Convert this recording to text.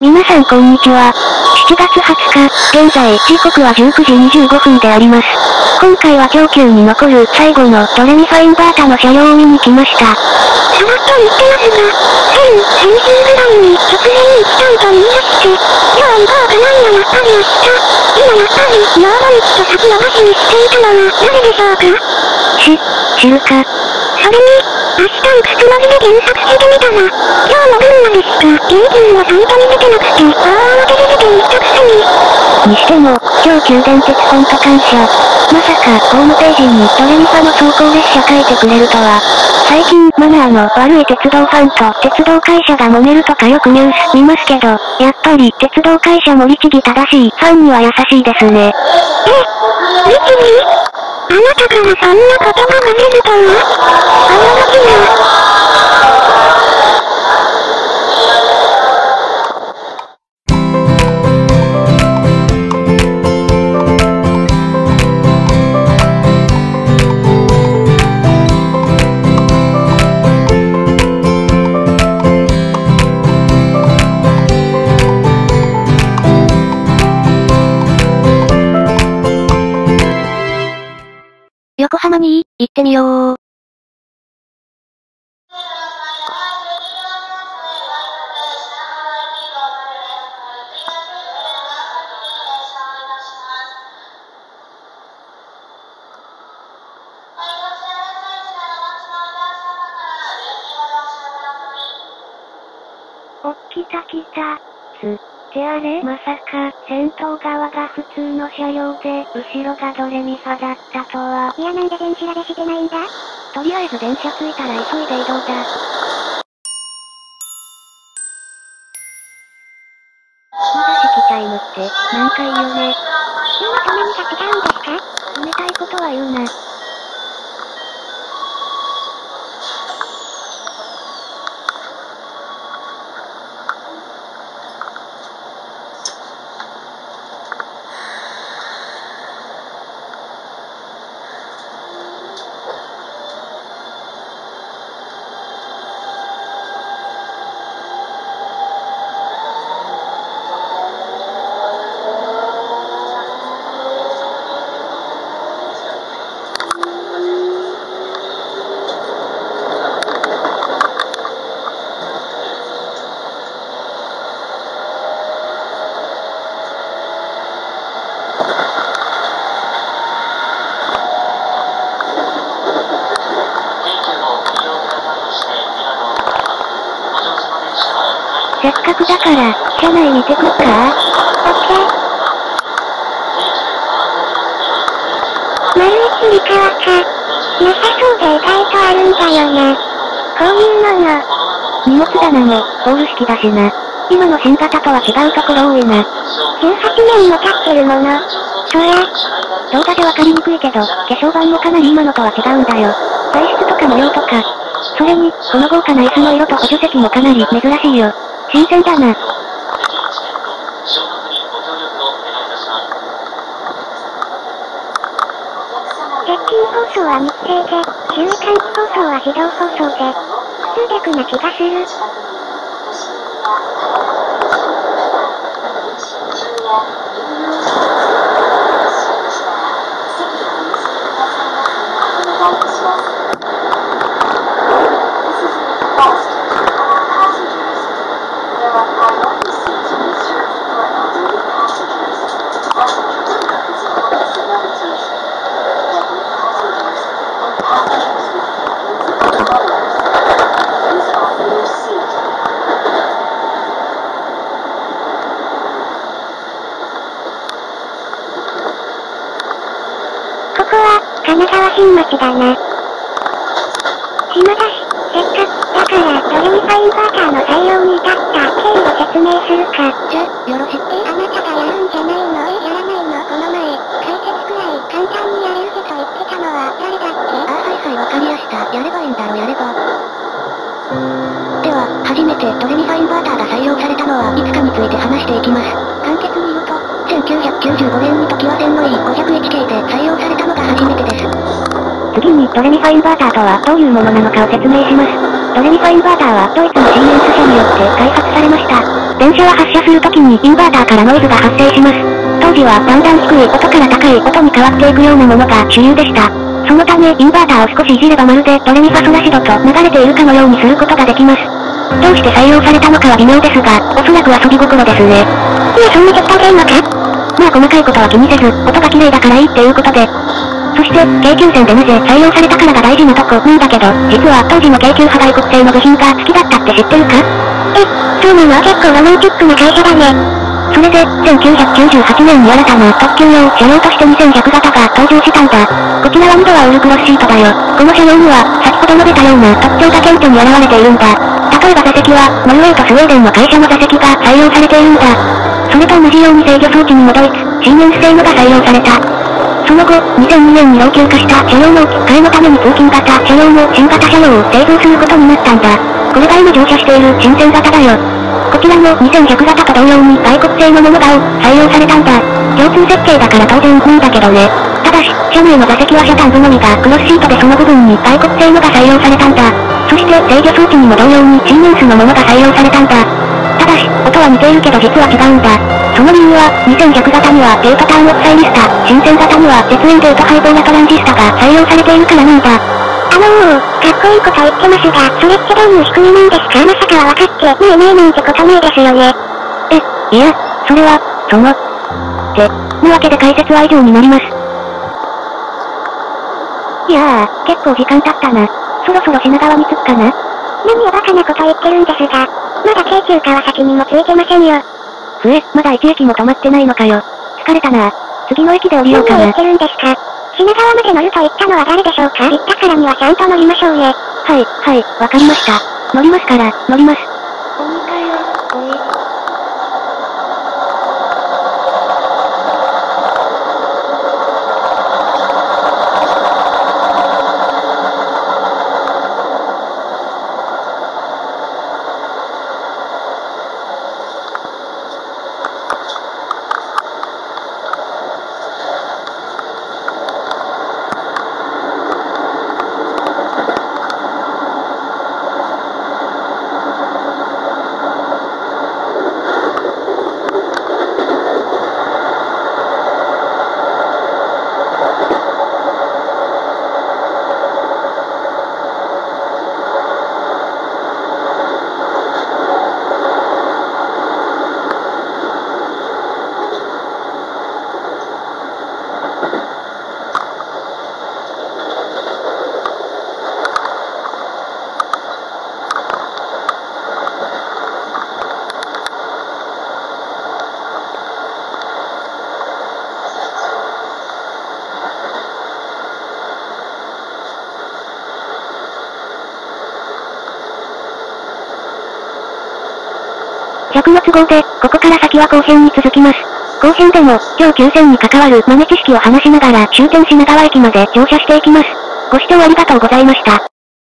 皆さんこんにちは。7月20日、現在、時刻は19時25分であります。今回は長久に残る最後のドレミファインバータの車両を見に来ました。さらっと言ってますが、1000、先週ぐらいに突然に来たいと言い出して、今日は行こうかなんややっぱり明日、今やっぱり、ノード道と先延ばしにしていたのは、なぜでしょうか？し、知るか。それに、明日をくつ文字で検索してみたら、今日の分までしか、現金がサイトに出てなくて、大慌てで出ていったくせに。にしても、超急電鉄ほんと感謝。まさか、ホームページにドレミファの走行列車書いてくれるとは。最近、マナーの悪い鉄道ファンと鉄道会社が揉めるとかよくニュース見ますけど、やっぱり鉄道会社も律儀正しいファンには優しいですね。え律儀あなたからそんな言葉が出るとは驚き横浜に、行ってみよう。おっきたきた。つ。ってあれまさか、先頭側が普通の車両で、後ろがドレミファだったとは。いやなんで電子調べしてないんだ？とりあえず電車着いたら急いで移動だ。まだ式タイムって、何回言うね。今と何が違うんですか？冷たいことは言うな。せっかくだから、車内見てくっか？オッケー。丸一リカワか。良さそうで意外とあるんだよな。こういうもの。荷物棚も、ホール式だしな。今の新型とは違うところ多いな。18年も経ってるもの。そや。動画でわかりにくいけど、化粧板もかなり今のとは違うんだよ。材質とか模様とか。それに、この豪華な椅子の色と補助席もかなり珍しいよ。新鮮だな。接近放送は密閉で、週間放送は自動放送で、普通逆な気がする。こは、神川新町だな。島だし、せっかく、だから、ドレミファインバーターの採用に至った経緯を説明するか。じゃ、よろしく。あなたがやるんじゃないの？え、やらないの？この前、解説くらい簡単にやれるぜと言ってたのは誰だっけ？あはいはいわかりやした。やればいいんだろやれば。では、初めてドレミファインバーターが採用されドレミファインバーターとはどういうものなのかを説明します。ドレミファインバーターはドイツのシーメンス社によって開発されました。電車は発車するときにインバーターからノイズが発生します。当時はだんだん低い音から高い音に変わっていくようなものが主流でした。そのためインバーターを少しいじればまるでドレミファソラシドと流れているかのようにすることができます。どうして採用されたのかは微妙ですが、おそらく遊び心ですね。いやそんな極端でいいのかまあ細かいことは気にせず、音が綺麗だからいいっていうことで。そして、京急線でなぜ採用されたからが大事なとこなんだけど、実は当時の京急派外国製の部品が好きだったって知ってるか？え、そうなの？結構ロマンチックな会社だね。それで、1998年に新たな特急用車両として2100型が登場したんだ。こちらは2ドアウルクロスシートだよ。この車両には、先ほど述べたような特徴が顕著に現れているんだ。例えば座席は、ノルウェーとスウェーデンの会社の座席が採用されているんだ。それと同じように制御装置にもドイツ、シーメンス製のが採用された。その後、2002年に老朽化した車両の置き換えのために通勤型車両も新型車両を製造することになったんだ。これが今乗車している新線型だよ。こちらも2100型と同様に外国製のものが採用されたんだ。共通設計だから当然なんだけどね。ただし、車内の座席は車単部のみがクロスシートでその部分に外国製のが採用されたんだ。そして制御装置にも同様にシーメンスのものが採用されたんだ。ただし、音は似ているけど実は違うんだ。その理由は、2100型には低パターンオフサイリスタ、新線型には絶縁ゲートハイボーラトランジスタが採用されているからなんだ。あのー、かっこいいこと言ってますが、それってどういう仕組みなんですかまさかは分かってねえねえなんてことないですよね。え、いや、それは、その、って、なわけで解説は以上になります。いやー、結構時間経ったな。そろそろ品川に着くかな何をバカなこと言ってるんですが、まだ京急川崎にも着いてませんよ。ふえ、まだ一駅も止まってないのかよ。疲れたな。次の駅で降りようかな。何を言ってるんですか？品川まで乗ると言ったのは誰でしょうか？言ったからにはちゃんと乗りましょうね。はい、はい、わかりました。乗りますから、乗ります。100の都合で、ここから先は後編に続きます。後編でも、今日9戦に関わる豆知識を話しながら終点品川駅まで乗車していきます。ご視聴ありがとうございました。